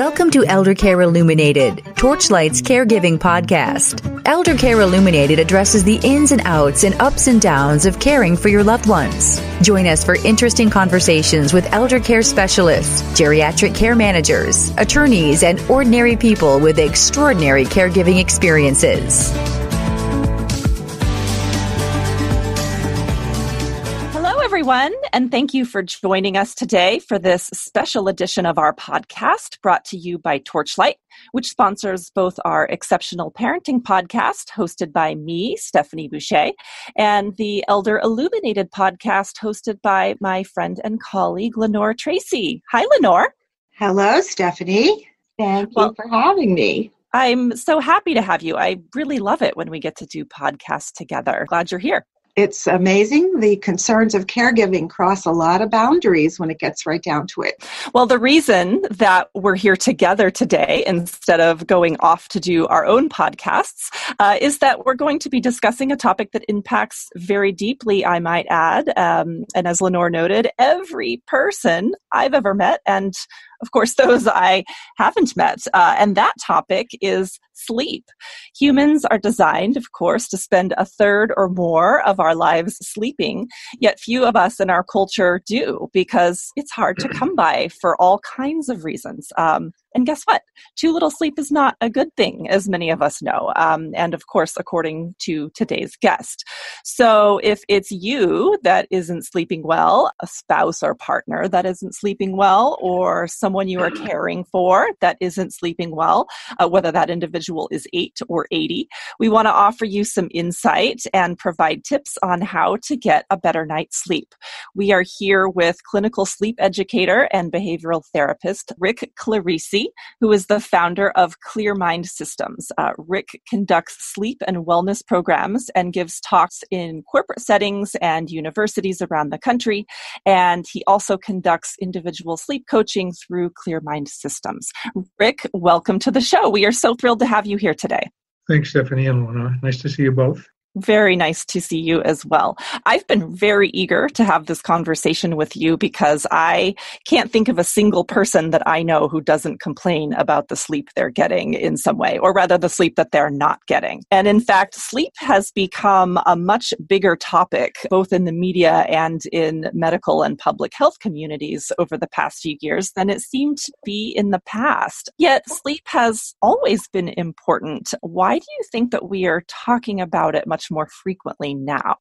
Welcome to Elder Care Illuminated, Torchlight's caregiving podcast. Elder Care Illuminated addresses the ins and outs and ups and downs of caring for your loved ones. Join us for interesting conversations with elder care specialists, geriatric care managers, attorneys, and ordinary people with extraordinary caregiving experiences. Everyone, and thank you for joining us today for this special edition of our podcast brought to you by Torchlight, which sponsors both our Exceptional Parenting podcast, hosted by me, Stefanie Boucher, and the Elder Illuminated podcast, hosted by my friend and colleague, Lenore Tracey. Hi, Lenore. Hello, Stefanie. Thank well, you for having me. I'm so happy to have you. I really love it when we get to do podcasts together. Glad you're here it's amazing. The concerns of caregiving cross a lot of boundaries when it gets right down to it. Well, the reason that we're here together today instead of going off to do our own podcasts uh, is that we're going to be discussing a topic that impacts very deeply, I might add. Um, and as Lenore noted, every person I've ever met and of course, those I haven't met. Uh, and that topic is sleep. Humans are designed, of course, to spend a third or more of our lives sleeping, yet few of us in our culture do because it's hard to come by for all kinds of reasons. Um, and guess what? Too little sleep is not a good thing, as many of us know. Um, and of course, according to today's guest. So if it's you that isn't sleeping well, a spouse or partner that isn't sleeping well, or someone you are caring for that isn't sleeping well, uh, whether that individual is eight or 80, we want to offer you some insight and provide tips on how to get a better night's sleep. We are here with clinical sleep educator and behavioral therapist Rick Clerici who is the founder of Clear Mind Systems. Uh, Rick conducts sleep and wellness programs and gives talks in corporate settings and universities around the country. And he also conducts individual sleep coaching through Clear Mind Systems. Rick, welcome to the show. We are so thrilled to have you here today. Thanks, Stefanie and Lorna. Nice to see you both. Very nice to see you as well. I've been very eager to have this conversation with you because I can't think of a single person that I know who doesn't complain about the sleep they're getting in some way, or rather the sleep that they're not getting. And in fact, sleep has become a much bigger topic, both in the media and in medical and public health communities over the past few years than it seemed to be in the past. Yet sleep has always been important. Why do you think that we are talking about it much much more frequently now?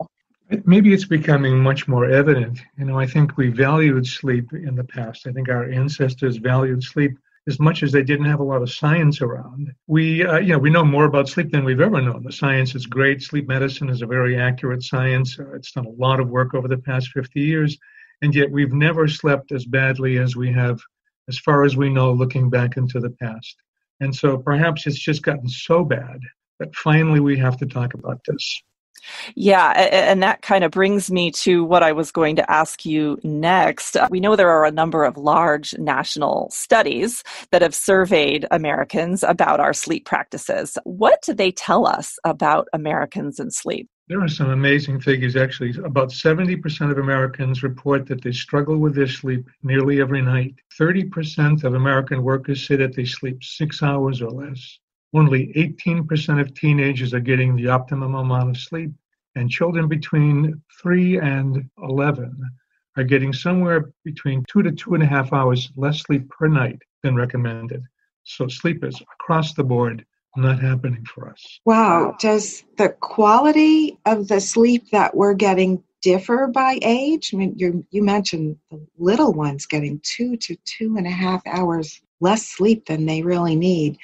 Maybe it's becoming much more evident. You know, I think we valued sleep in the past. I think our ancestors valued sleep as much as they didn't have a lot of science around. We, uh, you know, we know more about sleep than we've ever known. The science is great. Sleep medicine is a very accurate science. Uh, it's done a lot of work over the past 50 years, and yet we've never slept as badly as we have, as far as we know, looking back into the past. And so perhaps it's just gotten so bad that finally we have to talk about this. Yeah, and that kind of brings me to what I was going to ask you next. Uh, we know there are a number of large national studies that have surveyed Americans about our sleep practices. What do they tell us about Americans and sleep? There are some amazing figures, actually. About 70% of Americans report that they struggle with their sleep nearly every night. 30% of American workers say that they sleep six hours or less. Only 18% of teenagers are getting the optimum amount of sleep, and children between 3 and 11 are getting somewhere between two to two and a half hours less sleep per night than recommended. So sleep is across the board not happening for us. Wow. Does the quality of the sleep that we're getting differ by age? I mean, you you mentioned the little ones getting two to two and a half hours less sleep than they really need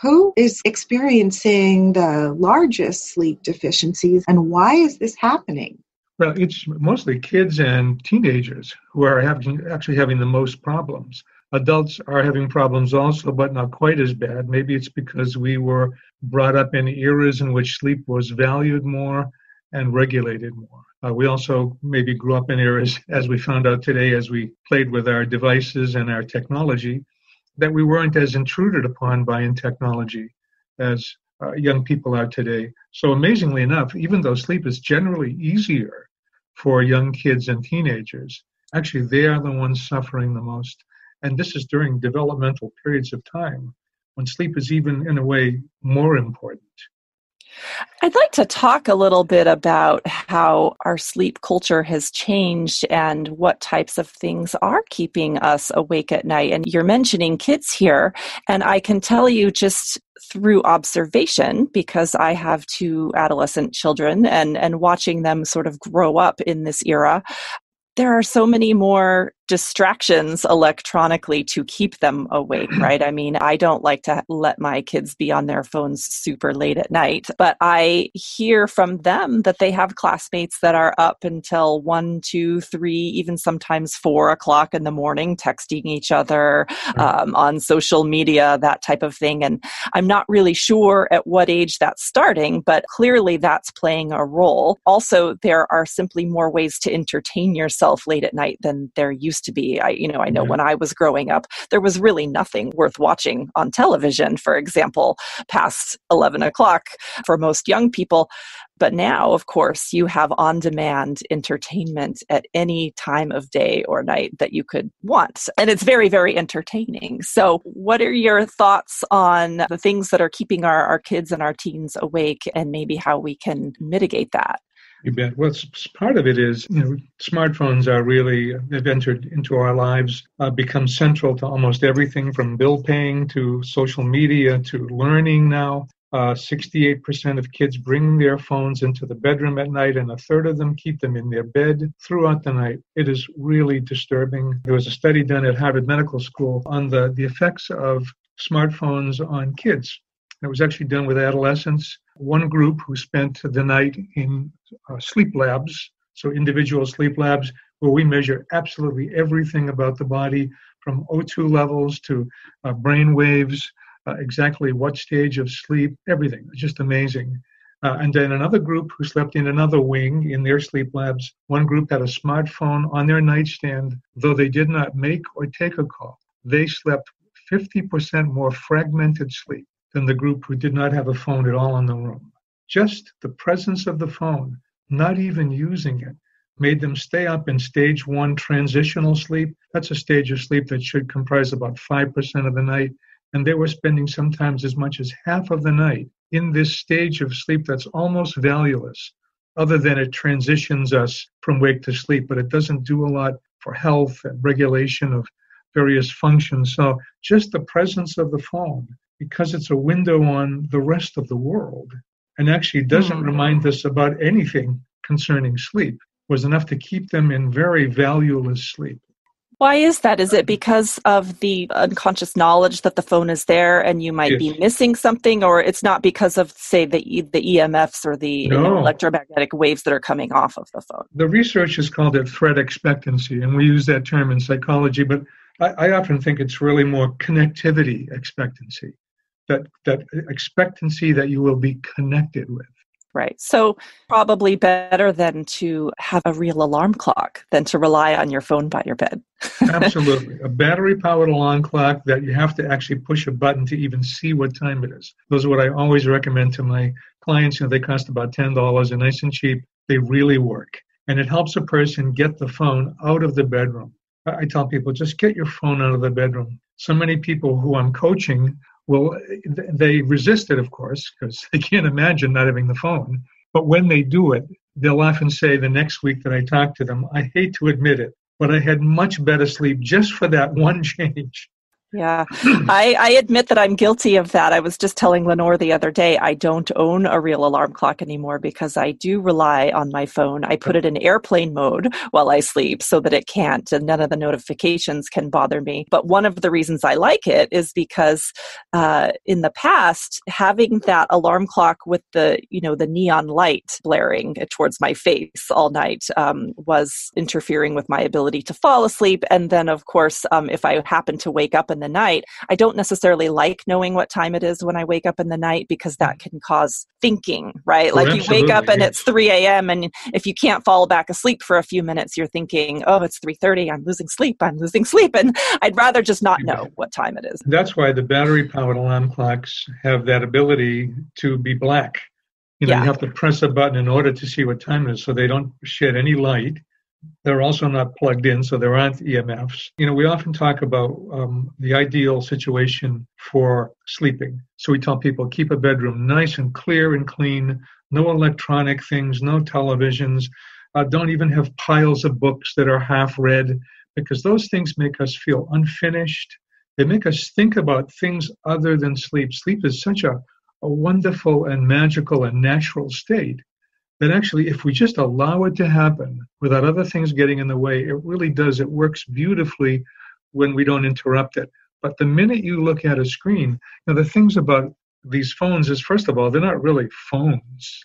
who is experiencing the largest sleep deficiencies and why is this happening? Well, it's mostly kids and teenagers who are having, actually having the most problems. Adults are having problems also, but not quite as bad. Maybe it's because we were brought up in eras in which sleep was valued more and regulated more. Uh, we also maybe grew up in eras, as we found out today, as we played with our devices and our technology, that we weren't as intruded upon by in technology as uh, young people are today. So amazingly enough, even though sleep is generally easier for young kids and teenagers, actually they are the ones suffering the most. And this is during developmental periods of time when sleep is even, in a way, more important. I'd like to talk a little bit about how our sleep culture has changed and what types of things are keeping us awake at night. And you're mentioning kids here, and I can tell you just through observation because I have two adolescent children and and watching them sort of grow up in this era there are so many more distractions electronically to keep them awake, right? I mean, I don't like to let my kids be on their phones super late at night, but I hear from them that they have classmates that are up until one, two, three, even sometimes four o'clock in the morning, texting each other um, on social media, that type of thing. And I'm not really sure at what age that's starting, but clearly that's playing a role. Also, there are simply more ways to entertain yourself late at night than there used used to be. I, you know, I know yeah. when I was growing up, there was really nothing worth watching on television, for example, past 11 o'clock for most young people. But now, of course, you have on demand entertainment at any time of day or night that you could want. And it's very, very entertaining. So, what are your thoughts on the things that are keeping our, our kids and our teens awake and maybe how we can mitigate that? You bet. Well, part of it is, you know, smartphones are really, they've entered into our lives, uh, become central to almost everything from bill paying to social media to learning now. Uh, 68% of kids bring their phones into the bedroom at night, and a third of them keep them in their bed throughout the night. It is really disturbing. There was a study done at Harvard Medical School on the, the effects of smartphones on kids. It was actually done with adolescents. One group who spent the night in uh, sleep labs, so individual sleep labs, where we measure absolutely everything about the body from O2 levels to uh, brain waves, uh, exactly what stage of sleep, everything. It's just amazing. Uh, and then another group who slept in another wing in their sleep labs. One group had a smartphone on their nightstand, though they did not make or take a call. They slept 50% more fragmented sleep than the group who did not have a phone at all in the room. Just the presence of the phone, not even using it, made them stay up in stage one transitional sleep. That's a stage of sleep that should comprise about 5% of the night. And they were spending sometimes as much as half of the night in this stage of sleep that's almost valueless, other than it transitions us from wake to sleep, but it doesn't do a lot for health and regulation of various functions. So just the presence of the phone because it's a window on the rest of the world and actually doesn't mm-hmm. remind us about anything concerning sleep was enough to keep them in very valueless sleep. Why is that? Is it because of the unconscious knowledge that the phone is there and you might yes. be missing something, or it's not because of, say, the the EMFs or the no. you know, electromagnetic waves that are coming off of the phone? The research has called it threat expectancy, and we use that term in psychology, but I, I often think it's really more connectivity expectancy that that expectancy that you will be connected with. Right. So probably better than to have a real alarm clock than to rely on your phone by your bed. Absolutely. A battery powered alarm clock that you have to actually push a button to even see what time it is. Those are what i always recommend to my clients. You know they cost about $10 and nice and cheap. They really work. And it helps a person get the phone out of the bedroom. I tell people just get your phone out of the bedroom. So many people who i'm coaching well, they resist it, of course, because they can't imagine not having the phone. But when they do it, they'll often say the next week that I talk to them, I hate to admit it, but I had much better sleep just for that one change. Yeah, I, I admit that I'm guilty of that. I was just telling Lenore the other day I don't own a real alarm clock anymore because I do rely on my phone. I put it in airplane mode while I sleep so that it can't and none of the notifications can bother me. But one of the reasons I like it is because uh, in the past, having that alarm clock with the you know the neon light blaring towards my face all night um, was interfering with my ability to fall asleep. And then, of course, um, if I happen to wake up in the night. I don't necessarily like knowing what time it is when I wake up in the night because that mm. can cause thinking, right? Oh, like you wake up and yes. it's 3 a.m. and if you can't fall back asleep for a few minutes, you're thinking, oh, it's 3.30, I'm losing sleep, I'm losing sleep. And I'd rather just not know what time it is. That's why the battery powered alarm clocks have that ability to be black. You know, yeah. you have to press a button in order to see what time it is so they don't shed any light They're also not plugged in, so there aren't EMFs. You know, we often talk about um, the ideal situation for sleeping. So we tell people keep a bedroom nice and clear and clean, no electronic things, no televisions. Uh, don't even have piles of books that are half read because those things make us feel unfinished. They make us think about things other than sleep. Sleep is such a, a wonderful and magical and natural state that actually, if we just allow it to happen without other things getting in the way, it really does. It works beautifully when we don't interrupt it. But the minute you look at a screen, now the things about these phones is first of all, they're not really phones.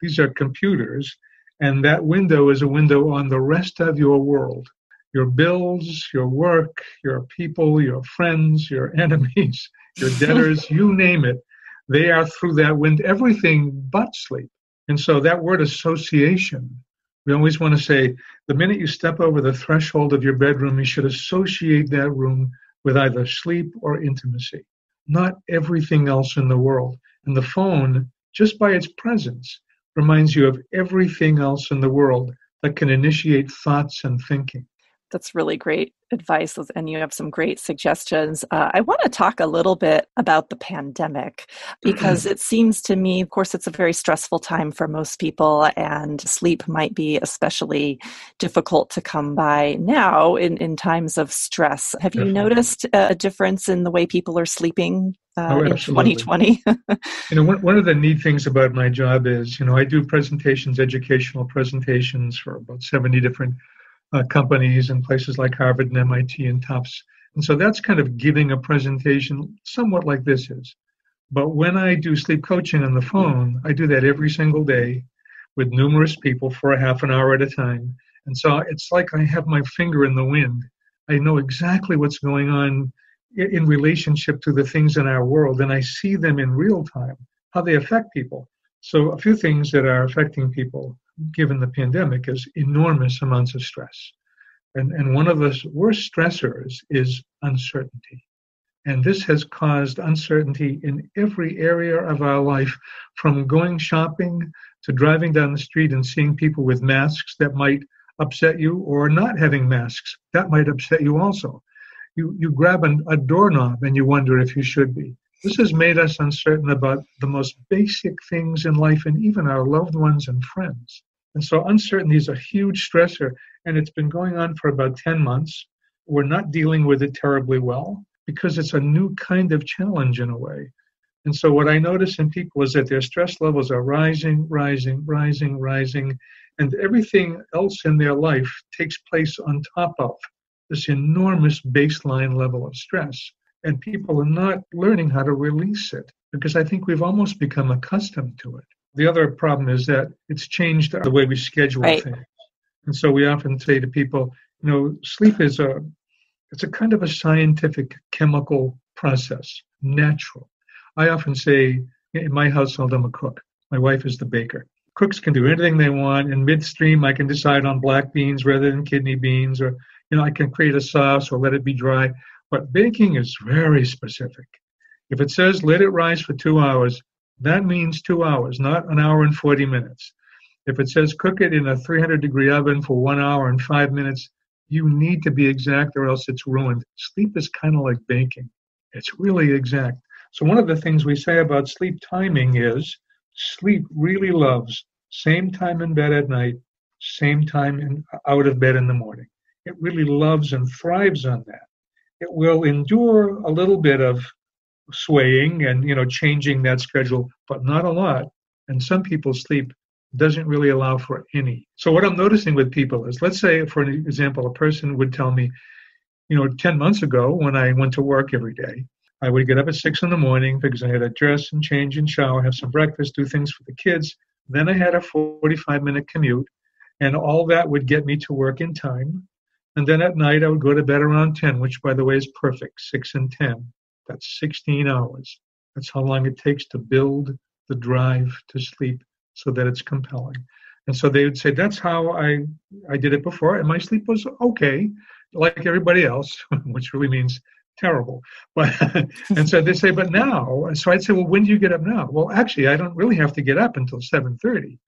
These are computers, and that window is a window on the rest of your world. Your bills, your work, your people, your friends, your enemies, your debtors, you name it, they are through that window, everything but sleep. And so that word association, we always want to say the minute you step over the threshold of your bedroom, you should associate that room with either sleep or intimacy, not everything else in the world. And the phone, just by its presence, reminds you of everything else in the world that can initiate thoughts and thinking that's really great advice and you have some great suggestions. Uh, I want to talk a little bit about the pandemic because mm-hmm. it seems to me, of course, it's a very stressful time for most people, and sleep might be especially difficult to come by now in, in times of stress. Have you noticed a difference in the way people are sleeping uh, oh, in 2020. you know, one, one of the neat things about my job is, you know, I do presentations, educational presentations for about 70 different uh, companies and places like Harvard and MIT and Tufts. And so that's kind of giving a presentation somewhat like this is. But when I do sleep coaching on the phone, I do that every single day with numerous people for a half an hour at a time. And so it's like I have my finger in the wind. I know exactly what's going on in relationship to the things in our world, and I see them in real time, how they affect people. So, a few things that are affecting people given the pandemic, is enormous amounts of stress. And, and one of the worst stressors is uncertainty. And this has caused uncertainty in every area of our life, from going shopping to driving down the street and seeing people with masks that might upset you, or not having masks that might upset you also. You, you grab an, a doorknob and you wonder if you should be. This has made us uncertain about the most basic things in life and even our loved ones and friends. And so uncertainty is a huge stressor, and it's been going on for about 10 months. We're not dealing with it terribly well because it's a new kind of challenge in a way. And so what I notice in people is that their stress levels are rising, rising, rising, rising, and everything else in their life takes place on top of this enormous baseline level of stress and people are not learning how to release it because I think we've almost become accustomed to it. The other problem is that it's changed the way we schedule right. things. And so we often say to people, you know, sleep is a it's a kind of a scientific chemical process, natural. I often say in my household I'm a cook. My wife is the baker. Cooks can do anything they want. In midstream, I can decide on black beans rather than kidney beans, or you know, I can create a sauce or let it be dry. But baking is very specific. If it says let it rise for two hours, that means two hours, not an hour and 40 minutes. If it says cook it in a 300 degree oven for one hour and five minutes, you need to be exact or else it's ruined. Sleep is kind of like baking, it's really exact. So, one of the things we say about sleep timing is sleep really loves same time in bed at night, same time in, out of bed in the morning. It really loves and thrives on that it will endure a little bit of swaying and you know changing that schedule but not a lot. And some people's sleep doesn't really allow for any. So what i'm noticing with people is let's say for an example a person would tell me you know 10 months ago when i went to work every day i would get up at 6 in the morning because i had to dress and change and shower have some breakfast do things for the kids. Then i had a 45 minute commute and all that would get me to work in time and then at night, I would go to bed around 10, which, by the way, is perfect 6 and 10. That's 16 hours. That's how long it takes to build the drive to sleep so that it's compelling. And so they would say, That's how I, I did it before. And my sleep was okay, like everybody else, which really means terrible. But and so they say, but now, so I'd say, well, when do you get up now? Well, actually, I don't really have to get up until 7:30.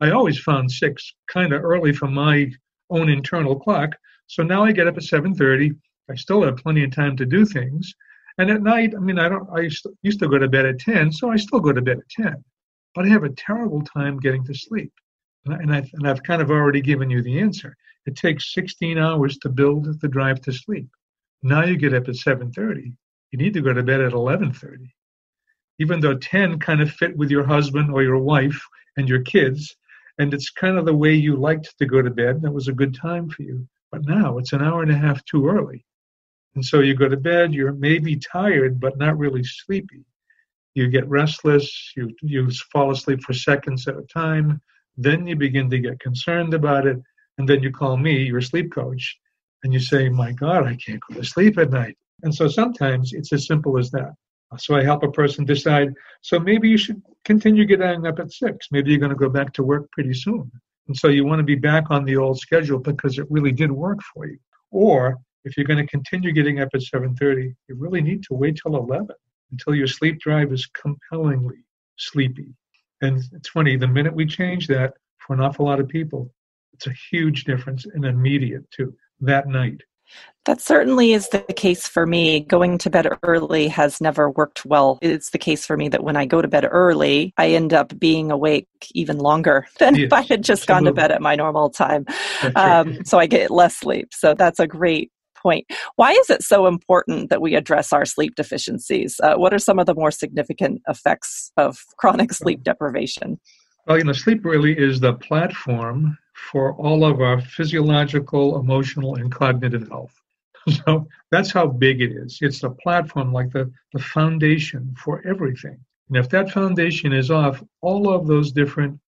I always found six kind of early for my own internal clock. So now I get up at 7:30. I still have plenty of time to do things. And at night, I mean, I don't. I used to, go to bed at 10, so I still go to bed at 10. But I have a terrible time getting to sleep. And, I, and I've kind of already given you the answer. It takes 16 hours to build the drive to sleep. Now you get up at 7:30. You need to go to bed at 11:30. Even though 10 kind of fit with your husband or your wife and your kids, and it's kind of the way you liked to go to bed. That was a good time for you. But now it's an hour and a half too early. And so you go to bed, you're maybe tired, but not really sleepy. You get restless, you, you fall asleep for seconds at a time. Then you begin to get concerned about it. And then you call me, your sleep coach, and you say, My God, I can't go to sleep at night. And so sometimes it's as simple as that. So I help a person decide, so maybe you should continue getting up at six. Maybe you're going to go back to work pretty soon. And so you want to be back on the old schedule because it really did work for you. Or if you're going to continue getting up at 7.30, you really need to wait till 11 until your sleep drive is compellingly sleepy. And it's funny, the minute we change that for an awful lot of people, it's a huge difference and immediate too, that night. That certainly is the case for me. Going to bed early has never worked well. It's the case for me that when I go to bed early, I end up being awake even longer than yes, if I had just gone to bed at my normal time. Um, so I get less sleep. So that's a great point. Why is it so important that we address our sleep deficiencies? Uh, what are some of the more significant effects of chronic sleep deprivation? Well, you know, sleep really is the platform for all of our physiological, emotional, and cognitive health. So that's how big it is. It's the platform, like the, the foundation for everything. And if that foundation is off, all of those different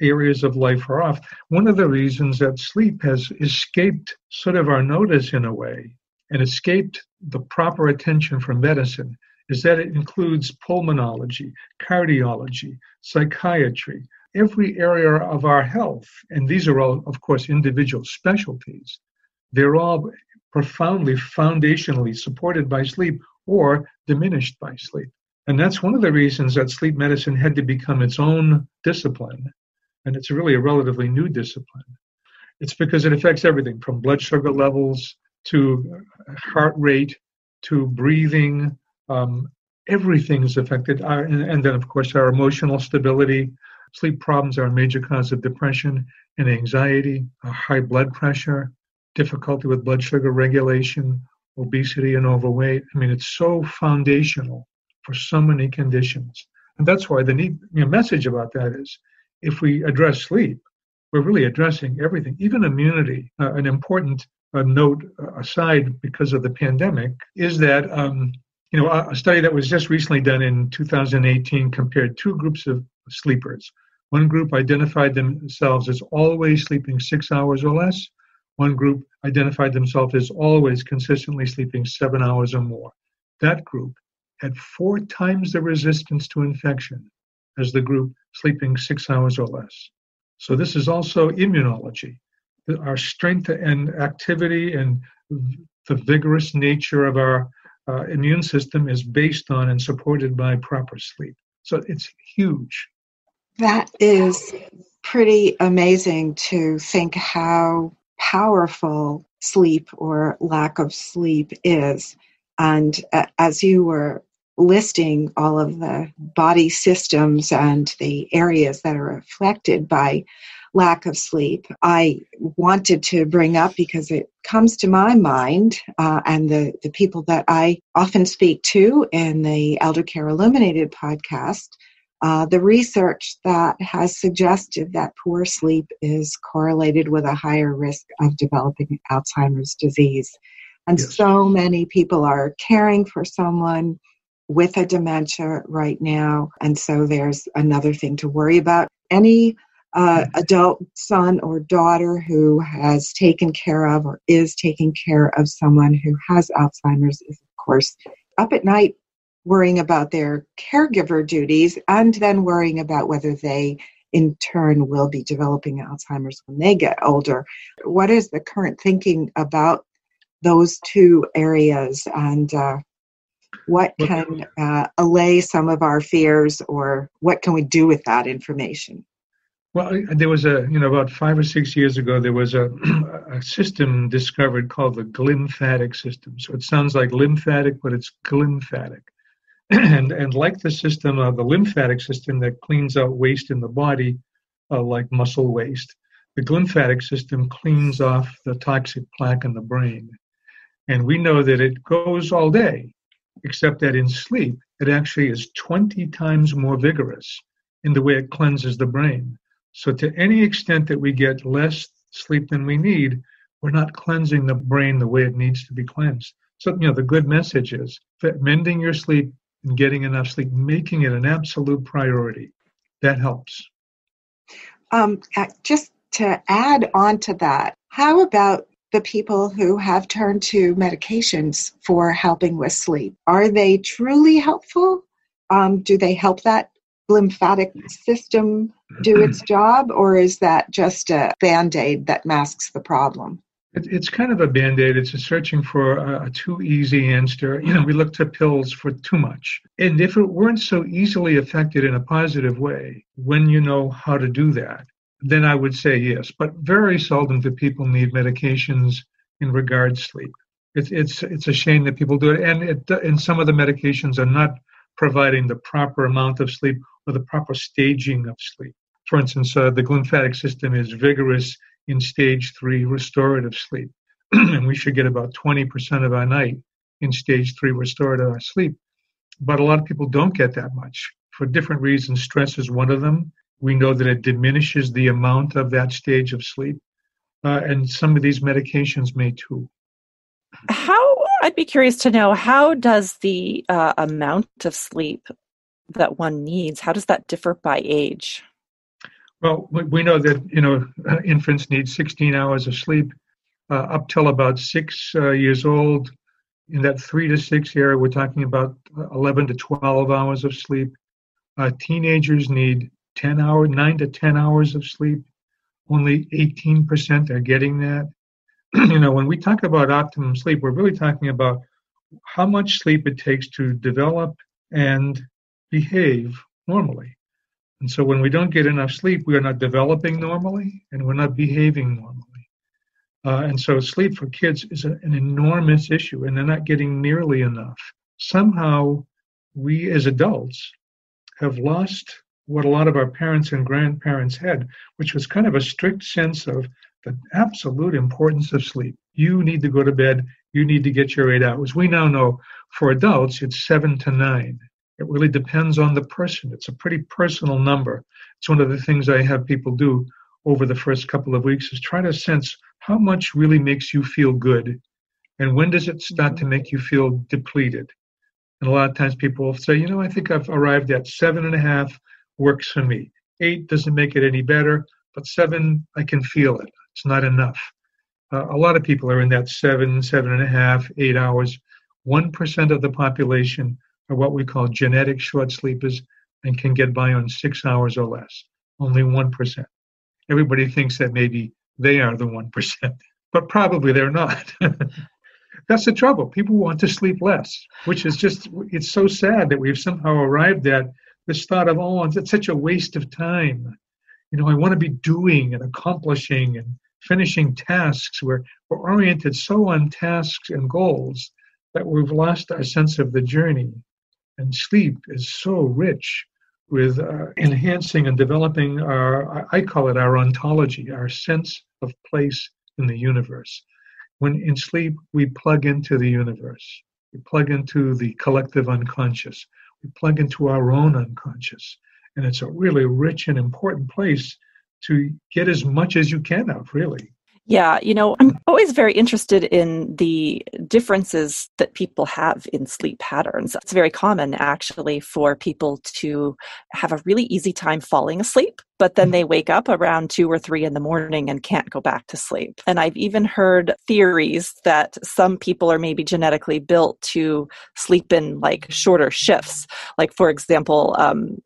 areas of life are off. One of the reasons that sleep has escaped sort of our notice in a way and escaped the proper attention from medicine is that it includes pulmonology, cardiology, psychiatry, every area of our health, and these are all, of course, individual specialties, they're all profoundly foundationally supported by sleep or diminished by sleep. And that's one of the reasons that sleep medicine had to become its own discipline. And it's really a relatively new discipline. It's because it affects everything from blood sugar levels to heart rate to breathing. Um, everything is affected. And then, of course, our emotional stability, Sleep problems are a major cause of depression and anxiety, high blood pressure, difficulty with blood sugar regulation, obesity, and overweight. I mean, it's so foundational for so many conditions. And that's why the need, you know, message about that is if we address sleep, we're really addressing everything, even immunity. Uh, an important uh, note uh, aside because of the pandemic is that um, you know a, a study that was just recently done in 2018 compared two groups of sleepers. One group identified themselves as always sleeping six hours or less. One group identified themselves as always consistently sleeping seven hours or more. That group had four times the resistance to infection as the group sleeping six hours or less. So, this is also immunology. Our strength and activity and the vigorous nature of our uh, immune system is based on and supported by proper sleep. So, it's huge. That is pretty amazing to think how powerful sleep or lack of sleep is. And as you were listing all of the body systems and the areas that are affected by lack of sleep, I wanted to bring up because it comes to my mind uh, and the, the people that I often speak to in the Elder Care Illuminated podcast uh, the research that has suggested that poor sleep is correlated with a higher risk of developing Alzheimer's disease. And yes. so many people are caring for someone with a dementia right now. And so there's another thing to worry about. Any uh, mm. adult son or daughter who has taken care of or is taking care of someone who has Alzheimer's is, of course, up at night worrying about their caregiver duties and then worrying about whether they in turn will be developing Alzheimer's when they get older. What is the current thinking about those two areas and uh, what can uh, allay some of our fears or what can we do with that information? Well, there was a, you know, about five or six years ago, there was a, a system discovered called the glymphatic system. So it sounds like lymphatic, but it's glymphatic. and, and like the system, uh, the lymphatic system that cleans out waste in the body, uh, like muscle waste, the glymphatic system cleans off the toxic plaque in the brain. And we know that it goes all day, except that in sleep, it actually is 20 times more vigorous in the way it cleanses the brain. So, to any extent that we get less sleep than we need, we're not cleansing the brain the way it needs to be cleansed. So, you know, the good message is that mending your sleep getting enough sleep, making it an absolute priority, that helps. Um, just to add on to that, how about the people who have turned to medications for helping with sleep? Are they truly helpful? Um, do they help that lymphatic system do its job, or is that just a band aid that masks the problem? It's kind of a band aid. It's a searching for a, a, too easy answer. You know, we look to pills for too much. And if it weren't so easily affected in a positive way, when you know how to do that, then I would say yes. But very seldom do people need medications in regards sleep. It's it's it's a shame that people do it, and it and some of the medications are not providing the proper amount of sleep or the proper staging of sleep. For instance, uh, the glymphatic system is vigorous in stage three restorative sleep, and we should get about 20% of our night in stage three restorative sleep. But a lot of people don't get that much for different reasons. Stress is one of them. We know that it diminishes the amount of that stage of sleep. Uh, and some of these medications may too. How, I'd be curious to know, how does the uh, amount of sleep that one needs, how does that differ by age? Well, we know that, you know, infants need 16 hours of sleep uh, up till about six uh, years old. In that three to six area, we're talking about 11 to 12 hours of sleep. Uh, teenagers need 10 hours, 9 to 10 hours of sleep. Only 18% are getting that. you know, when we talk about optimum sleep, we're really talking about how much sleep it takes to develop and behave normally. And so when we don't get enough sleep, we are not developing normally and we're not behaving normally. Uh, and so sleep for kids is a, an enormous issue and they're not getting nearly enough. Somehow, we as adults have lost what a lot of our parents and grandparents had, which was kind of a strict sense of the absolute importance of sleep. You need to go to bed. You need to get your eight hours. We now know for adults, it's seven to nine. It really depends on the person. It's a pretty personal number. It's one of the things I have people do over the first couple of weeks is try to sense how much really makes you feel good and when does it start to make you feel depleted. And a lot of times people will say, you know, I think I've arrived at seven and a half works for me. Eight doesn't make it any better, but seven, I can feel it. It's not enough. Uh, a lot of people are in that seven, seven and a half, eight hours. 1% of the population are what we call genetic short sleepers and can get by on six hours or less. Only 1%. Everybody thinks that maybe they are the 1%, but probably they're not. That's the trouble. People want to sleep less, which is just, it's so sad that we've somehow arrived at this thought of, oh, it's such a waste of time. You know, I want to be doing and accomplishing and finishing tasks. We're, we're oriented so on tasks and goals that we've lost our sense of the journey. And sleep is so rich with uh, enhancing and developing our, I call it our ontology, our sense of place in the universe. When in sleep, we plug into the universe, we plug into the collective unconscious, we plug into our own unconscious. And it's a really rich and important place to get as much as you can of, really. Yeah, you know, I'm always very interested in the differences that people have in sleep patterns. It's very common, actually, for people to have a really easy time falling asleep, but then they wake up around two or three in the morning and can't go back to sleep. And I've even heard theories that some people are maybe genetically built to sleep in like shorter shifts. Like, for example, um,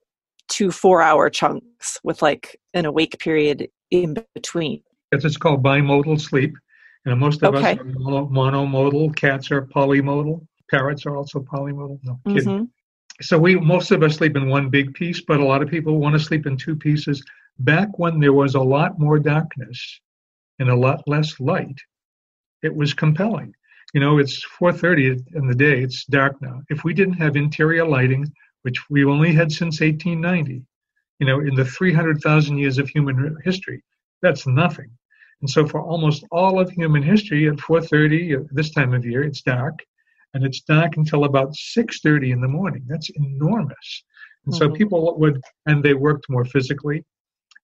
two four hour chunks with like an awake period in between it's called bimodal sleep. And most of okay. us are monomodal. Cats are polymodal. Parrots are also polymodal. No, kidding. Mm-hmm. So we most of us sleep in one big piece, but a lot of people want to sleep in two pieces. back when there was a lot more darkness and a lot less light, it was compelling. You know, it's 4:30 in the day; it's dark now. If we didn't have interior lighting, which we've only had since 1890, you know, in the 300,000 years of human history, that's nothing. And so, for almost all of human history, at 4:30 uh, this time of year, it's dark, and it's dark until about 6:30 in the morning. That's enormous. And mm-hmm. so people would, and they worked more physically,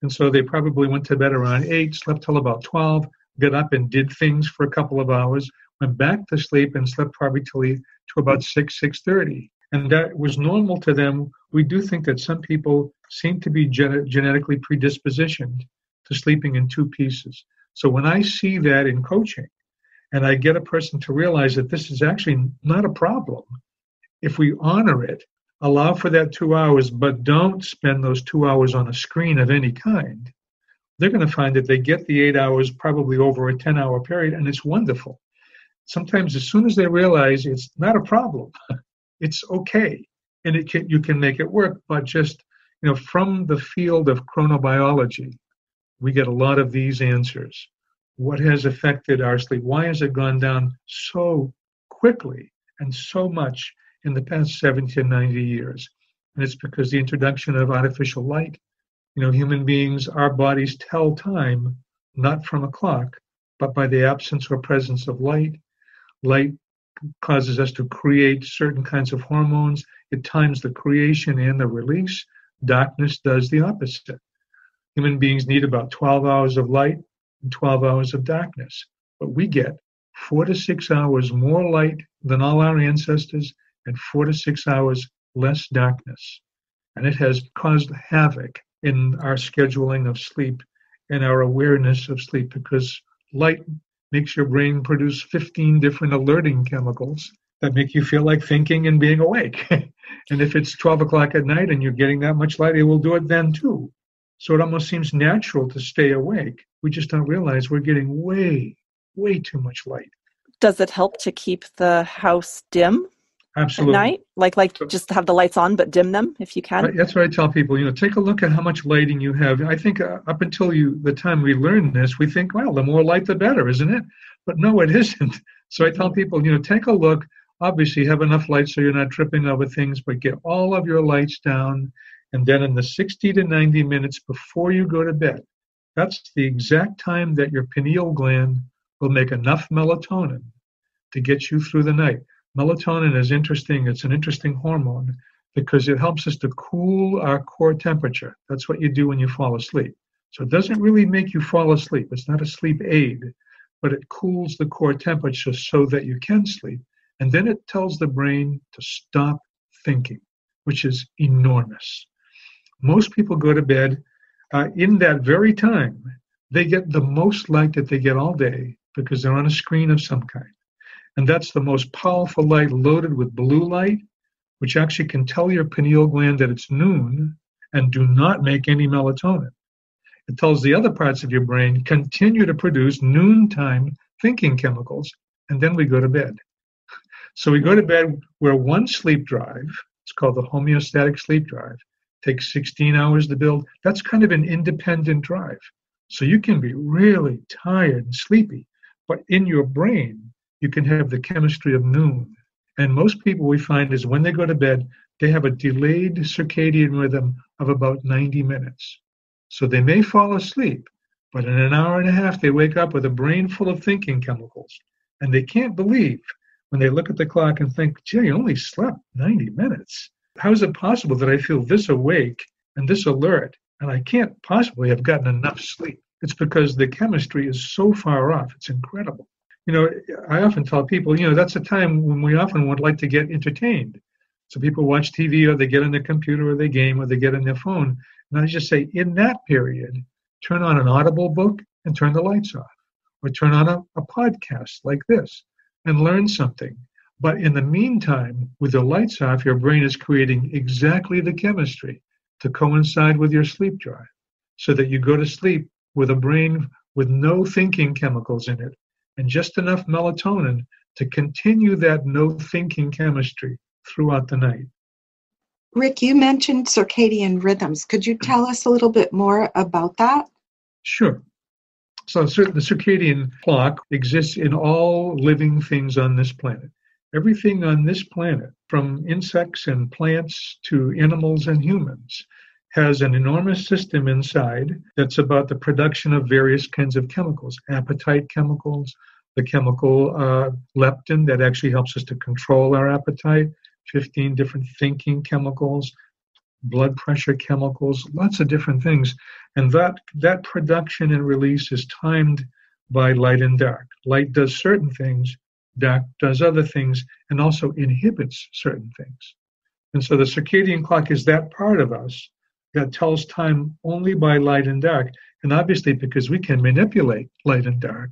and so they probably went to bed around eight, slept till about 12, got up and did things for a couple of hours, went back to sleep, and slept probably till to about 6, 6:30. And that was normal to them. We do think that some people seem to be gen- genetically predispositioned to sleeping in two pieces. So when I see that in coaching, and I get a person to realize that this is actually not a problem, if we honor it, allow for that two hours, but don't spend those two hours on a screen of any kind, they're going to find that they get the eight hours probably over a 10 hour period, and it's wonderful. Sometimes, as soon as they realize it's not a problem, it's okay, and it can, you can make it work, but just you know, from the field of chronobiology, we get a lot of these answers. What has affected our sleep? Why has it gone down so quickly and so much in the past 70 to 90 years? And it's because the introduction of artificial light. You know, human beings, our bodies tell time not from a clock, but by the absence or presence of light. Light causes us to create certain kinds of hormones. It times the creation and the release. Darkness does the opposite. Human beings need about 12 hours of light and 12 hours of darkness. But we get four to six hours more light than all our ancestors and four to six hours less darkness. And it has caused havoc in our scheduling of sleep and our awareness of sleep because light makes your brain produce 15 different alerting chemicals that make you feel like thinking and being awake. and if it's 12 o'clock at night and you're getting that much light, it will do it then too. So it almost seems natural to stay awake. We just don't realize we're getting way, way too much light. Does it help to keep the house dim Absolutely. at night? Like, like just have the lights on, but dim them if you can. That's what I tell people. You know, take a look at how much lighting you have. I think uh, up until you, the time we learn this, we think, well, the more light, the better, isn't it? But no, it isn't. So I tell people, you know, take a look. Obviously, have enough light so you're not tripping over things, but get all of your lights down and then in the 60 to 90 minutes before you go to bed, that's the exact time that your pineal gland will make enough melatonin to get you through the night. Melatonin is interesting, it's an interesting hormone because it helps us to cool our core temperature. That's what you do when you fall asleep. So it doesn't really make you fall asleep, it's not a sleep aid, but it cools the core temperature so that you can sleep. And then it tells the brain to stop thinking, which is enormous most people go to bed uh, in that very time. They get the most light that they get all day because they're on a screen of some kind. And that's the most powerful light loaded with blue light, which actually can tell your pineal gland that it's noon and do not make any melatonin. It tells the other parts of your brain continue to produce noontime thinking chemicals, and then we go to bed. So we go to bed where one sleep drive, it's called the homeostatic sleep drive, takes 16 hours to build. That's kind of an independent drive. So you can be really tired and sleepy, but in your brain, you can have the chemistry of noon. And most people we find is when they go to bed, they have a delayed circadian rhythm of about 90 minutes. So they may fall asleep, but in an hour and a half, they wake up with a brain full of thinking chemicals. And they can't believe when they look at the clock and think, gee, I only slept 90 minutes how is it possible that I feel this awake and this alert and I can't possibly have gotten enough sleep? It's because the chemistry is so far off. It's incredible. You know, I often tell people, you know, that's a time when we often would like to get entertained. So people watch TV or they get on their computer or they game or they get on their phone. And I just say, in that period, turn on an audible book and turn the lights off. Or turn on a, a podcast like this and learn something but in the meantime, with the lights off, your brain is creating exactly the chemistry to coincide with your sleep drive so that you go to sleep with a brain with no thinking chemicals in it and just enough melatonin to continue that no thinking chemistry throughout the night. Rick, you mentioned circadian rhythms. Could you tell us a little bit more about that? Sure. So, the circadian clock exists in all living things on this planet. Everything on this planet, from insects and plants to animals and humans, has an enormous system inside that's about the production of various kinds of chemicals, appetite chemicals, the chemical uh, leptin that actually helps us to control our appetite, 15 different thinking chemicals, blood pressure chemicals, lots of different things. And that, that production and release is timed by light and dark. Light does certain things, dark does other things, and also inhibits certain things. And so the circadian clock is that part of us that tells time only by light and dark. And obviously, because we can manipulate light and dark,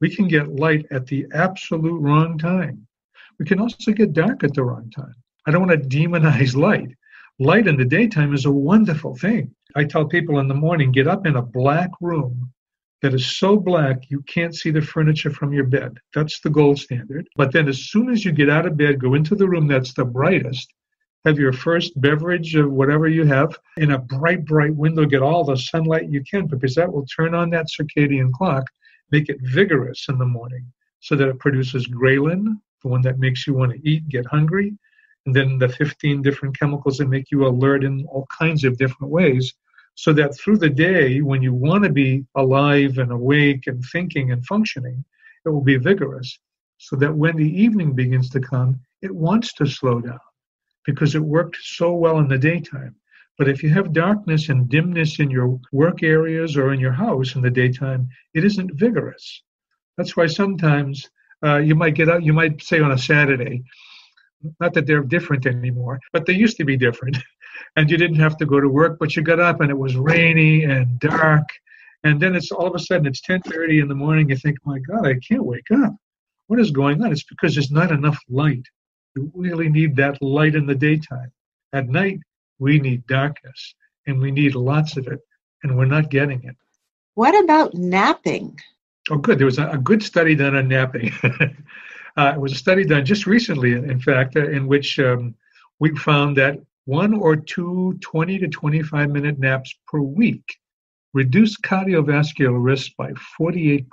we can get light at the absolute wrong time. We can also get dark at the wrong time. I don't want to demonize light light in the daytime is a wonderful thing. I tell people in the morning get up in a black room that is so black you can't see the furniture from your bed. That's the gold standard. But then as soon as you get out of bed, go into the room that's the brightest, have your first beverage of whatever you have in a bright, bright window, get all the sunlight you can because that will turn on that circadian clock, make it vigorous in the morning so that it produces ghrelin, the one that makes you want to eat, get hungry, and then the 15 different chemicals that make you alert in all kinds of different ways so that through the day when you want to be alive and awake and thinking and functioning it will be vigorous so that when the evening begins to come it wants to slow down because it worked so well in the daytime but if you have darkness and dimness in your work areas or in your house in the daytime it isn't vigorous that's why sometimes uh, you might get out you might say on a saturday not that they're different anymore, but they used to be different. and you didn't have to go to work, but you got up and it was rainy and dark. And then it's all of a sudden it's 10:30 in the morning. You think, my God, I can't wake up. What is going on? It's because there's not enough light. You really need that light in the daytime. At night, we need darkness, and we need lots of it, and we're not getting it. What about napping? Oh, good. There was a, a good study done on napping. Uh, it was a study done just recently, in fact, uh, in which um, we found that one or two 20 to 25 minute naps per week reduce cardiovascular risk by 48%.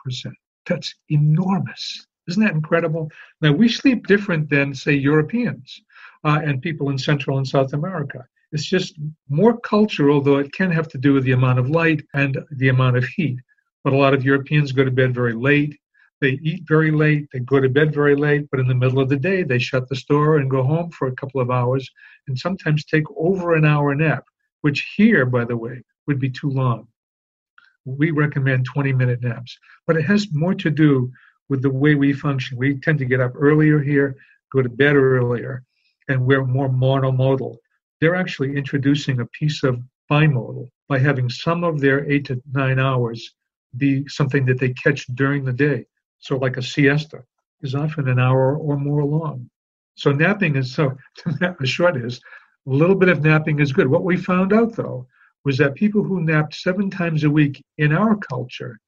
That's enormous. Isn't that incredible? Now, we sleep different than, say, Europeans uh, and people in Central and South America. It's just more cultural, though it can have to do with the amount of light and the amount of heat. But a lot of Europeans go to bed very late. They eat very late, they go to bed very late, but in the middle of the day, they shut the store and go home for a couple of hours and sometimes take over an hour nap, which here, by the way, would be too long. We recommend 20 minute naps, but it has more to do with the way we function. We tend to get up earlier here, go to bed earlier, and we're more monomodal. They're actually introducing a piece of bimodal by having some of their eight to nine hours be something that they catch during the day. So, like a siesta is often an hour or more long. So, napping is so, the short is, a little bit of napping is good. What we found out, though, was that people who napped seven times a week in our culture,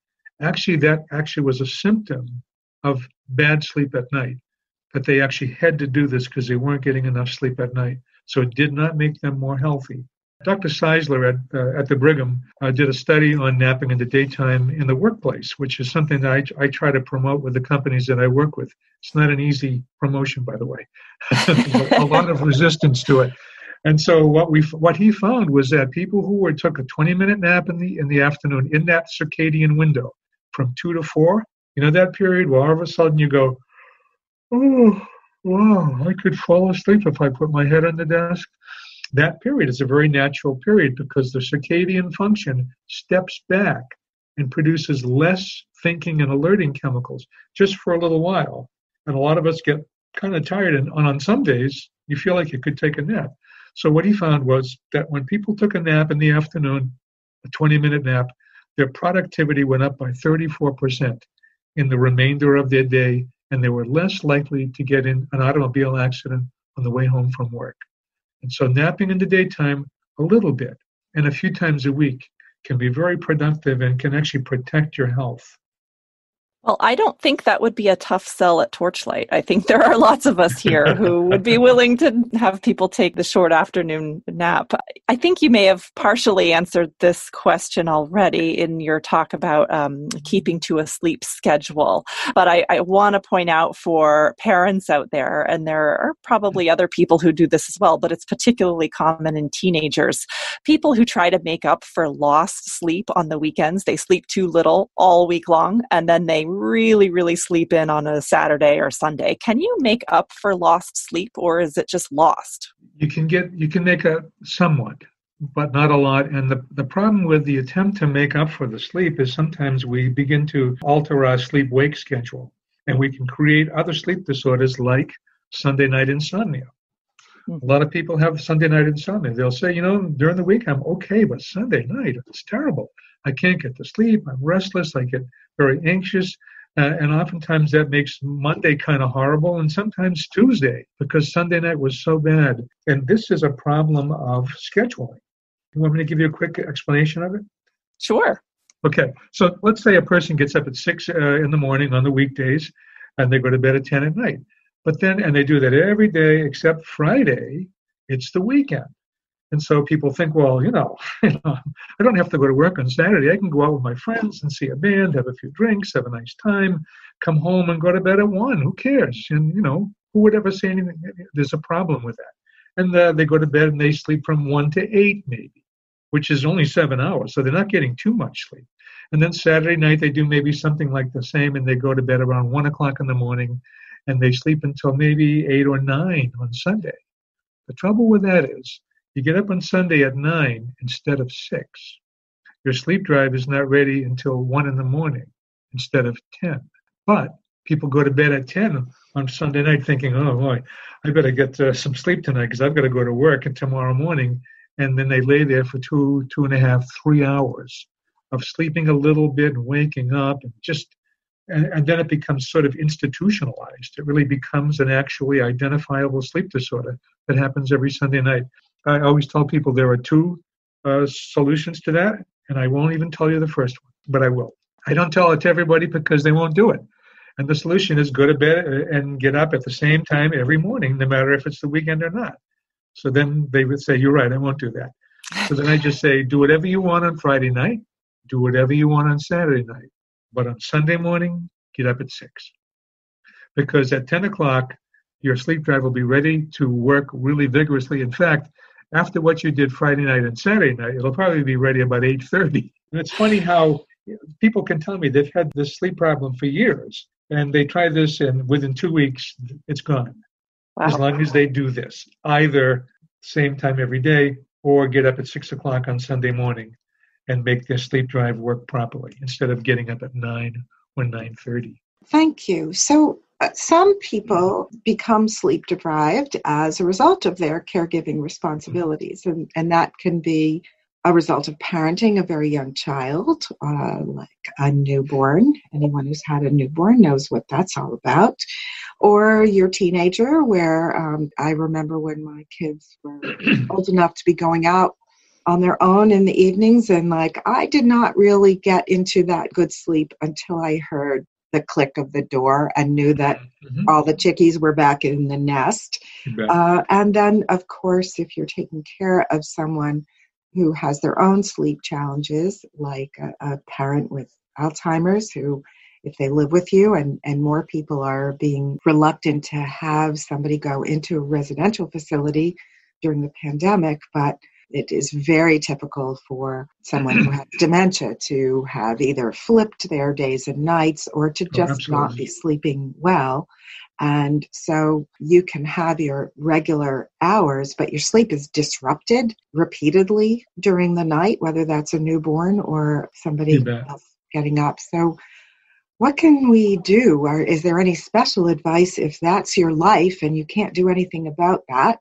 actually, that actually was a symptom of bad sleep at night. That they actually had to do this because they weren't getting enough sleep at night. So, it did not make them more healthy. Dr. Czeisler at, uh, at the Brigham uh, did a study on napping in the daytime in the workplace, which is something that I, I try to promote with the companies that I work with. It's not an easy promotion, by the way. a lot of resistance to it. And so what we what he found was that people who were took a 20 minute nap in the in the afternoon in that circadian window from two to four, you know that period where all of a sudden you go, oh wow, I could fall asleep if I put my head on the desk that period is a very natural period because the circadian function steps back and produces less thinking and alerting chemicals just for a little while. And a lot of us get kind of tired, and on some days, you feel like you could take a nap. So, what he found was that when people took a nap in the afternoon, a 20 minute nap, their productivity went up by 34% in the remainder of their day, and they were less likely to get in an automobile accident on the way home from work. And so napping in the daytime a little bit and a few times a week can be very productive and can actually protect your health. Well, I don't think that would be a tough sell at Torchlight. I think there are lots of us here who would be willing to have people take the short afternoon nap. I think you may have partially answered this question already in your talk about um, keeping to a sleep schedule. But I, I want to point out for parents out there, and there are probably other people who do this as well, but it's particularly common in teenagers, people who try to make up for lost sleep on the weekends. They sleep too little all week long, and then they really, really sleep in on a Saturday or Sunday, can you make up for lost sleep or is it just lost? You can get you can make up somewhat, but not a lot. And the, the problem with the attempt to make up for the sleep is sometimes we begin to alter our sleep wake schedule and we can create other sleep disorders like Sunday night insomnia. Hmm. A lot of people have Sunday night insomnia. They'll say, you know, during the week I'm okay, but Sunday night it's terrible. I can't get to sleep. I'm restless. I get very anxious. Uh, and oftentimes that makes Monday kind of horrible and sometimes Tuesday because Sunday night was so bad. And this is a problem of scheduling. You want me to give you a quick explanation of it? Sure. Okay. So let's say a person gets up at six uh, in the morning on the weekdays and they go to bed at 10 at night. But then, and they do that every day except Friday, it's the weekend. And so people think, well, you know, I don't have to go to work on Saturday. I can go out with my friends and see a band, have a few drinks, have a nice time, come home and go to bed at one. Who cares? And you know, who would ever say anything? There's a problem with that. And uh, they go to bed and they sleep from one to eight, maybe, which is only seven hours. So they're not getting too much sleep. And then Saturday night they do maybe something like the same, and they go to bed around one o'clock in the morning, and they sleep until maybe eight or nine on Sunday. The trouble with that is you get up on Sunday at 9 instead of 6. Your sleep drive is not ready until 1 in the morning instead of 10. But people go to bed at 10 on Sunday night thinking, oh boy, I better get uh, some sleep tonight because I've got to go to work and tomorrow morning. And then they lay there for two, two and a half, three hours of sleeping a little bit and waking up and just and, and, then it becomes sort of institutionalized. It really becomes an actually identifiable sleep disorder that happens every Sunday night. I always tell people there are two uh, solutions to that, and I won't even tell you the first one, but I will. I don't tell it to everybody because they won't do it. And the solution is go to bed uh, and get up at the same time every morning, no matter if it's the weekend or not. So then they would say, You're right, I won't do that. So then I just say, Do whatever you want on Friday night, do whatever you want on Saturday night. But on Sunday morning, get up at 6. Because at 10 o'clock, your sleep drive will be ready to work really vigorously. In fact, after what you did Friday night and Saturday night, it'll probably be ready about 8.30. And it's funny how people can tell me they've had this sleep problem for years, and they try this, and within two weeks, it's gone. Wow. As long as they do this, either same time every day or get up at 6 o'clock on Sunday morning and make their sleep drive work properly instead of getting up at 9 or 9.30. Thank you. So some people become sleep deprived as a result of their caregiving responsibilities, and, and that can be a result of parenting a very young child, uh, like a newborn. Anyone who's had a newborn knows what that's all about. Or your teenager, where um, I remember when my kids were old enough to be going out on their own in the evenings, and like I did not really get into that good sleep until I heard the click of the door and knew that mm-hmm. all the chickies were back in the nest. Uh, and then, of course, if you're taking care of someone who has their own sleep challenges, like a, a parent with Alzheimer's who if they live with you and, and more people are being reluctant to have somebody go into a residential facility during the pandemic but it is very typical for someone who has dementia to have either flipped their days and nights or to oh, just oh, not be sleeping well. And so you can have your regular hours, but your sleep is disrupted repeatedly during the night, whether that's a newborn or somebody else getting up. So, what can we do? Or is there any special advice if that's your life and you can't do anything about that?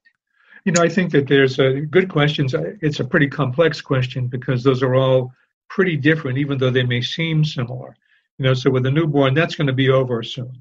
You know, I think that there's a good questions. It's a pretty complex question because those are all pretty different, even though they may seem similar. You know, so with a newborn, that's going to be over soon.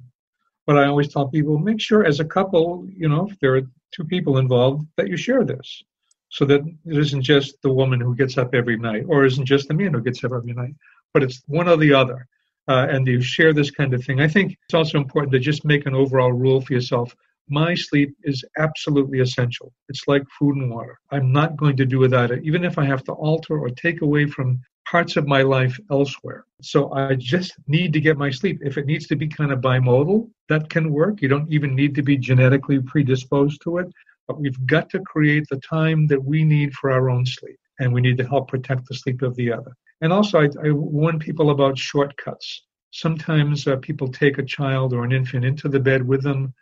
But I always tell people, make sure as a couple, you know, if there are two people involved, that you share this, so that it isn't just the woman who gets up every night, or isn't just the man who gets up every night, but it's one or the other. uh, and you share this kind of thing. I think it's also important to just make an overall rule for yourself. My sleep is absolutely essential. It's like food and water. I'm not going to do without it, even if I have to alter or take away from parts of my life elsewhere. So I just need to get my sleep. If it needs to be kind of bimodal, that can work. You don't even need to be genetically predisposed to it, but we've got to create the time that we need for our own sleep, and we need to help protect the sleep of the other. And also, I, I warn people about shortcuts. Sometimes uh, people take a child or an infant into the bed with them.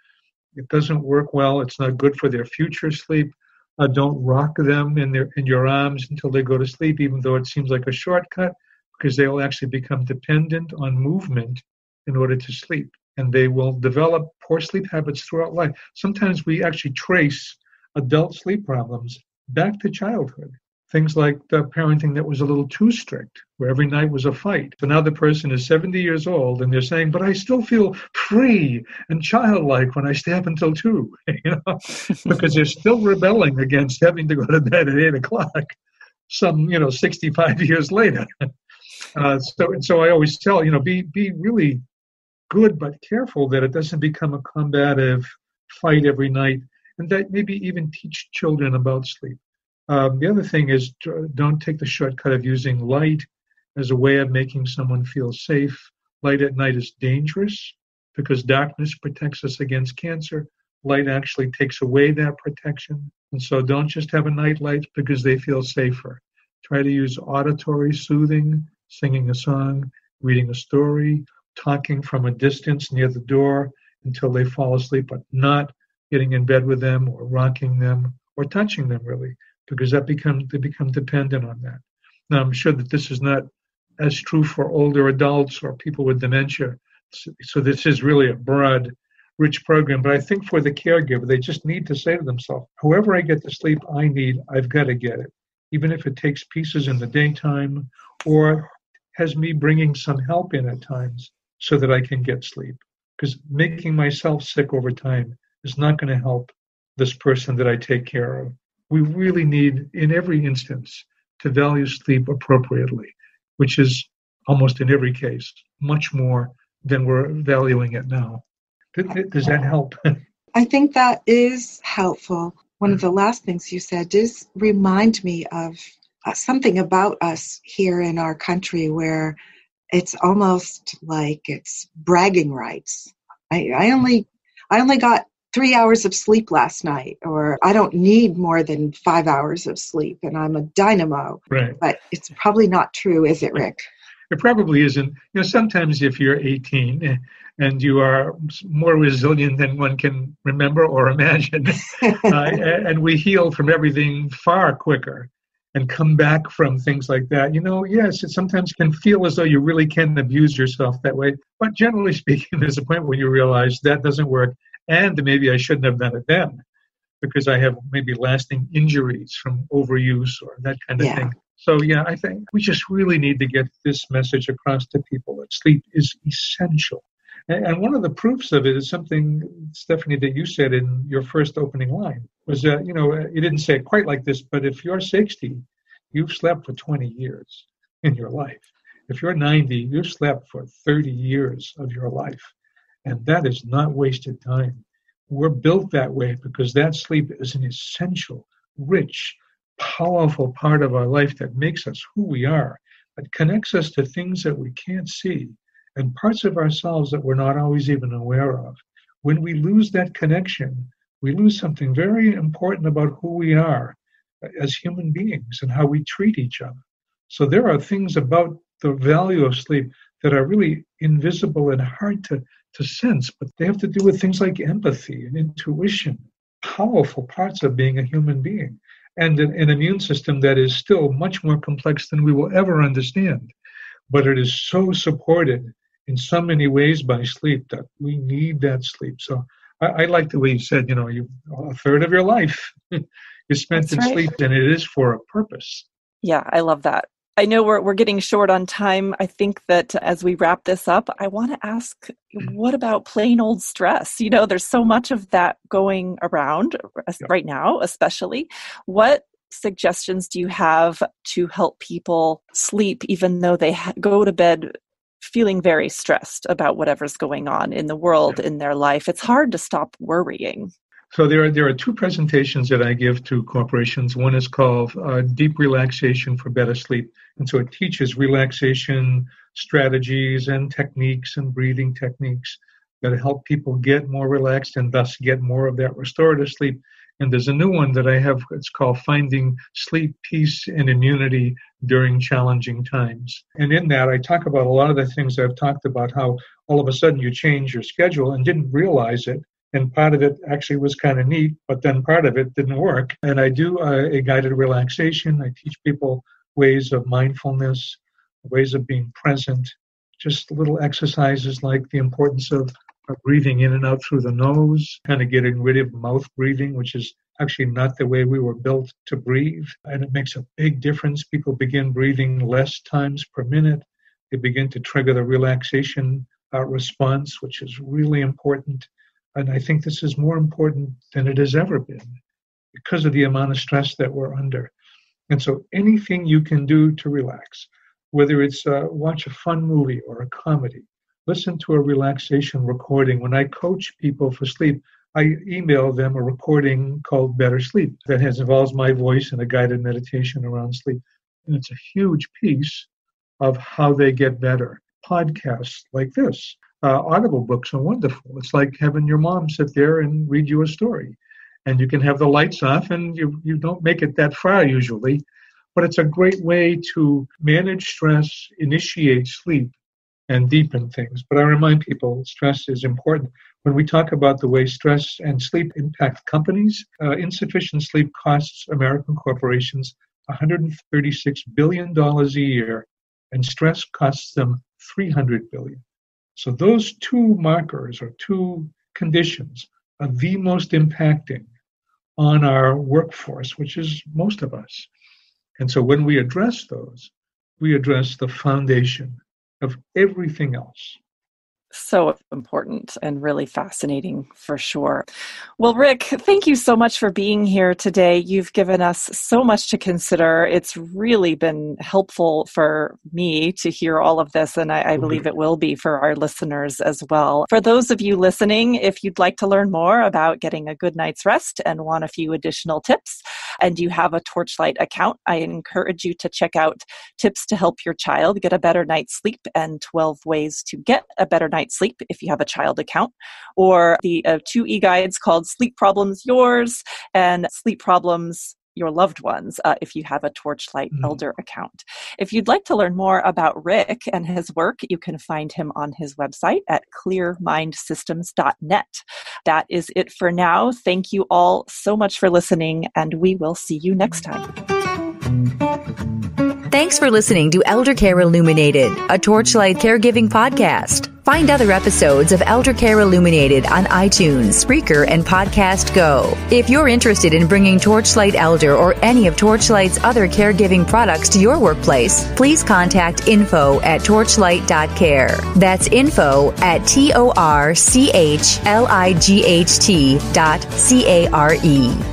It doesn't work well. It's not good for their future sleep. Uh, don't rock them in their in your arms until they go to sleep, even though it seems like a shortcut, because they will actually become dependent on movement in order to sleep, and they will develop poor sleep habits throughout life. Sometimes we actually trace adult sleep problems back to childhood. Things like the parenting that was a little too strict, where every night was a fight. So now the person is 70 years old and they're saying, but I still feel free and childlike when I stay up until two, you know, because they're still rebelling against having to go to bed at eight o'clock some, you know, 65 years later. Uh, so, so I always tell, you know, be, be really good, but careful that it doesn't become a combative fight every night and that maybe even teach children about sleep. Um, the other thing is don't take the shortcut of using light as a way of making someone feel safe. Light at night is dangerous because darkness protects us against cancer. Light actually takes away that protection. And so don't just have a night light because they feel safer. Try to use auditory soothing, singing a song, reading a story, talking from a distance near the door until they fall asleep, but not getting in bed with them or rocking them or touching them really because that become they become dependent on that. Now I'm sure that this is not as true for older adults or people with dementia. So, so this is really a broad, rich program. But I think for the caregiver, they just need to say to themselves, "Whoever I get the sleep I need, I've got to get it, even if it takes pieces in the daytime or has me bringing some help in at times so that I can get sleep." Because making myself sick over time is not going to help this person that I take care of we really need, in every instance, to value sleep appropriately, which is almost in every case much more than we're valuing it now. Does that help? I think that is helpful. One of the last things you said does remind me of uh, something about us here in our country where it's almost like it's bragging rights. I, I only I only got three hours of sleep last night, or I don't need more than five hours of sleep, and I'm a dynamo. Right. But it's probably not true, is it, Rick? It probably isn't. You know, sometimes if you're 18 and you are more resilient than one can remember or imagine, uh, and we heal from everything far quicker and come back from things like that. You know, yes, it sometimes can feel as though you really can abuse yourself that way. But generally speaking, there's a point where you realize that doesn't work and maybe I shouldn't have done it then because I have maybe lasting injuries from overuse or that kind of yeah. thing. So, yeah, I think we just really need to get this message across to people that sleep is essential. And one of the proofs of it is something, Stefanie, that you said in your first opening line was that, you know, you didn't say it quite like this, but if you're 60, you've slept for 20 years in your life. If you're 90, you've slept for 30 years of your life. And that is not wasted time. We're built that way because that sleep is an essential, rich, powerful part of our life that makes us who we are, that connects us to things that we can't see and parts of ourselves that we're not always even aware of. When we lose that connection, we lose something very important about who we are as human beings and how we treat each other. So there are things about the value of sleep that are really invisible and hard to to sense, but they have to do with things like empathy and intuition, powerful parts of being a human being, and an, an immune system that is still much more complex than we will ever understand. But it is so supported in so many ways by sleep that we need that sleep. So I, I like the way you said, you know, you a third of your life is spent That's in right. sleep, and it is for a purpose. Yeah, I love that. I know we're we're getting short on time. I think that as we wrap this up, I want to ask mm-hmm. what about plain old stress? You know, there's so much of that going around right now, especially. What suggestions do you have to help people sleep even though they ha- go to bed feeling very stressed about whatever's going on in the world, in their life, it's hard to stop worrying. So there are there are two presentations that I give to corporations. One is called uh, Deep Relaxation for Better Sleep, and so it teaches relaxation strategies and techniques and breathing techniques that help people get more relaxed and thus get more of that restorative sleep. And there's a new one that I have. It's called Finding Sleep, Peace, and Immunity During Challenging Times. And in that, I talk about a lot of the things I've talked about. How all of a sudden you change your schedule and didn't realize it and part of it actually was kind of neat, but then part of it didn't work. And I do a, a guided relaxation. I teach people ways of mindfulness, ways of being present, just little exercises like the importance of, of breathing in and out through the nose, kind of getting rid of mouth breathing, which is actually not the way we were built to breathe. And it makes a big difference. People begin breathing less times per minute. They begin to trigger the relaxation uh, response, which is really important. And I think this is more important than it has ever been because of the amount of stress that we're under. And so anything you can do to relax, whether it's uh, watch a fun movie or a comedy, listen to a relaxation recording. When I coach people for sleep, I email them a recording called Better Sleep that has involves my voice and a guided meditation around sleep. And it's a huge piece of how they get better. Podcasts like this uh, audible books are wonderful. It's like having your mom sit there and read you a story. And you can have the lights off, and you, you don't make it that far usually. But it's a great way to manage stress, initiate sleep, and deepen things. But I remind people stress is important. When we talk about the way stress and sleep impact companies, uh, insufficient sleep costs American corporations $136 billion a year, and stress costs them $300 billion. So those two markers or two conditions are the most impacting on our workforce, which is most of us. And so when we address those, we address the foundation of everything else so important and really fascinating for sure. Well, Rick, thank you so much for being here today. You've given us so much to consider. It's really been helpful for me to hear all of this, and I, I mm-hmm. believe it will be for our listeners as well. For those of you listening, if you'd like to learn more about getting a good night's rest and want a few additional tips, and you have a Torchlight account, I encourage you to check out tips to help your child get a better night's sleep and 12 ways to get a better night's night's sleep if you have a child account, or the uh, two e guides called Sleep Problems Yours and Sleep Problems your loved ones uh, if you have a Torchlight mm-hmm. Elder account. If you'd like to learn more about Rick and his work, you can find him on his website at clearmindsystems.net. That is it for now. Thank you all so much for listening, and we will see you next time. Thanks for listening to Elder Care Illuminated, a Torchlight Caregiving podcast. Find other episodes of Elder Care Illuminated on iTunes, Spreaker, and Podcast Go. If you're interested in bringing Torchlight Elder or any of Torchlight's other caregiving products to your workplace, please contact info at torchlight.care. That's info at T O R C H L I G H T dot C A R E.